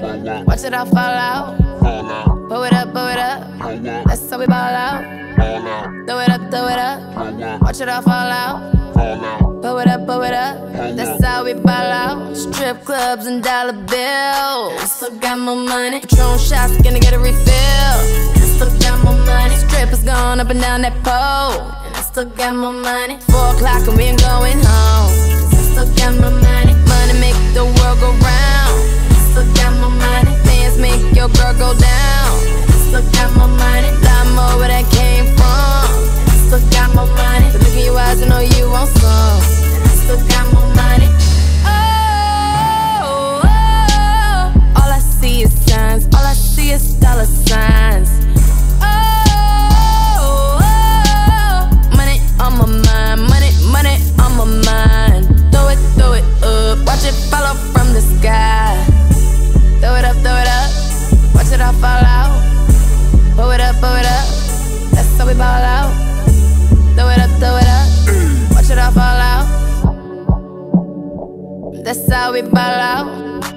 Watch it all fall out. Pull it up, pull it up. That's how we ball out. Throw it up, throw it up. Watch it all fall out. Pull it up, pull it up. That's how we ball out. Strip clubs and dollar bills. Still got more money. Patron shots, gonna get a refill. Still got more money. Strippers going up and down that pole. And I still got more money. Four o'clock and we ain't going home. I still got go down. I still got more money. that's how we ball out.